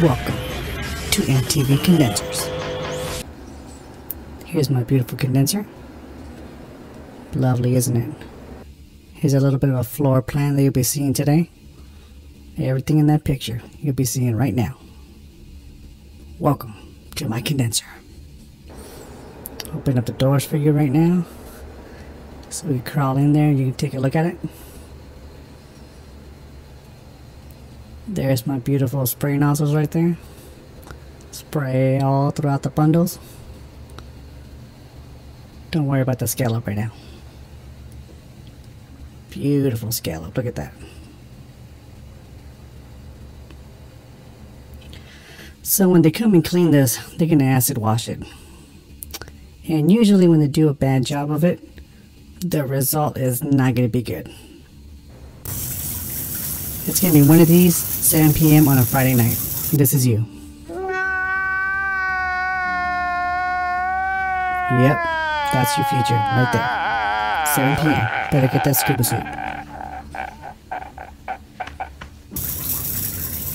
Welcome to MTV Condensers. Here's my beautiful condenser. Lovely, isn't it? Here's a little bit of a floor plan that you'll be seeing today. Everything in that picture you'll be seeing right now. Welcome to my condenser. Open up the doors for you right now. So we crawl in there and you can take a look at it. There's my beautiful spray nozzles right there. Spray all throughout the bundles. Don't worry about the scale up right now. Beautiful scale up, look at that. So when they come and clean this, they're going to acid wash it. And usually when they do a bad job of it, the result is not going to be good. It's to be one of these, 7 p.m. on a Friday night. This is you. Yep, that's your future right there. 7 p.m. Better get that scuba suit.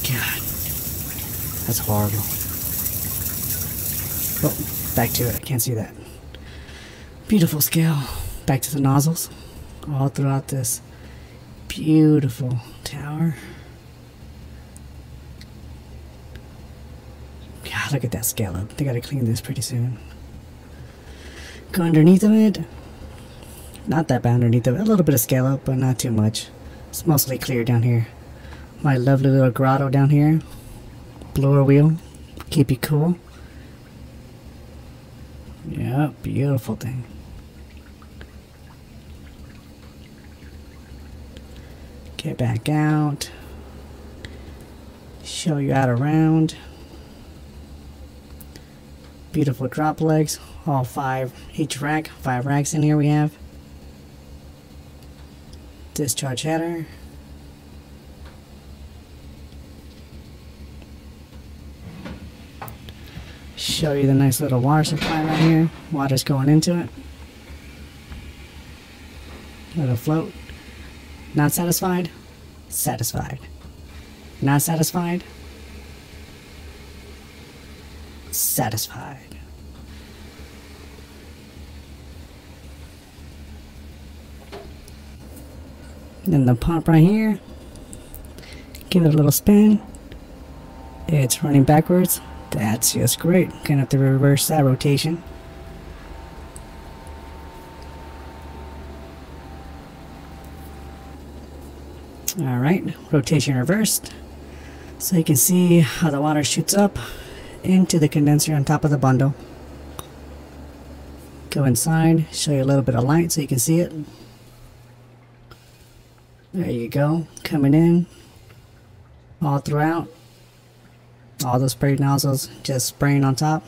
God, that's horrible. Oh, back to it. I can't see that. Beautiful scale. Back to the nozzles. All throughout this beautiful tower. God, look at that scale up. They gotta clean this pretty soon. Go underneath of it. Not that bad underneath of it. A little bit of scale up, but not too much. It's mostly clear down here. My lovely little grotto down here. Blower wheel. Keep you cool. Yeah, beautiful thing. Get back out. Show you out around. Beautiful drop legs. All five, each rack. Five racks in here we have. Discharge header. Show you the nice little water supply right here. Water's going into it. Let it float. Not satisfied? Satisfied. Not satisfied? Satisfied. Then the pump right here. Give it a little spin. It's running backwards. That's just great. Gonna have to reverse that rotation. Rotation reversed. So you can see how the water shoots up into the condenser on top of the bundle. Go inside, show you a little bit of light so you can see it. There you go, coming in all throughout. All the spray nozzles just spraying on top.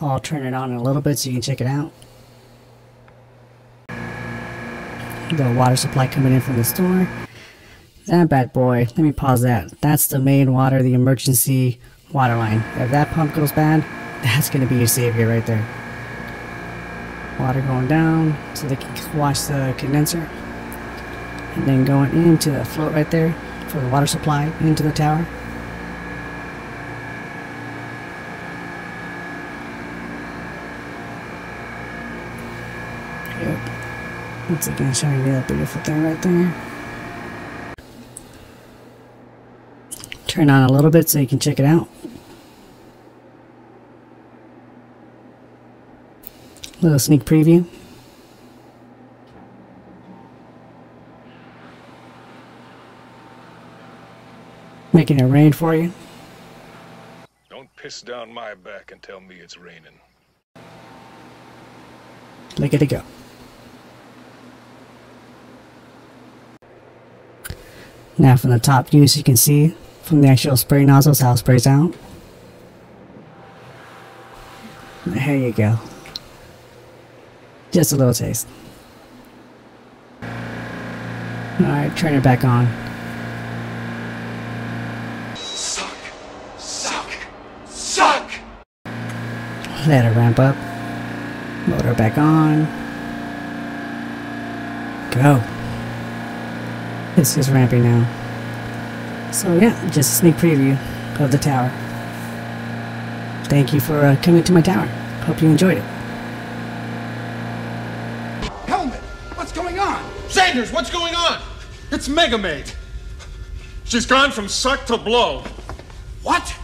I'll turn it on in a little bit so you can check it out. The water supply coming in from the store. That bad boy, let me pause that. That's the main water, the emergency water line. If that pump goes bad, that's going to be your savior right there. Water going down so they can wash the condenser. And then going into the float right there for the water supply into the tower. Yep. Once again, showing you that beautiful thing right there. Turn on a little bit so you can check it out. Little sneak preview. Making it rain for you. Don't piss down my back and tell me it's raining. Look at it go. Now from the top view, so you can see from the actual spray nozzles how it sprays out. There you go. Just a little taste. Alright, turn it back on. Suck! Suck! Suck! Let it ramp up. Motor back on. Go. This is ramping now. So yeah, just a sneak preview of the tower. Thank you for uh, coming to my tower. Hope you enjoyed it. Helmet! What's going on? Sandurz, what's going on? It's Megamaid. She's gone from suck to blow. What?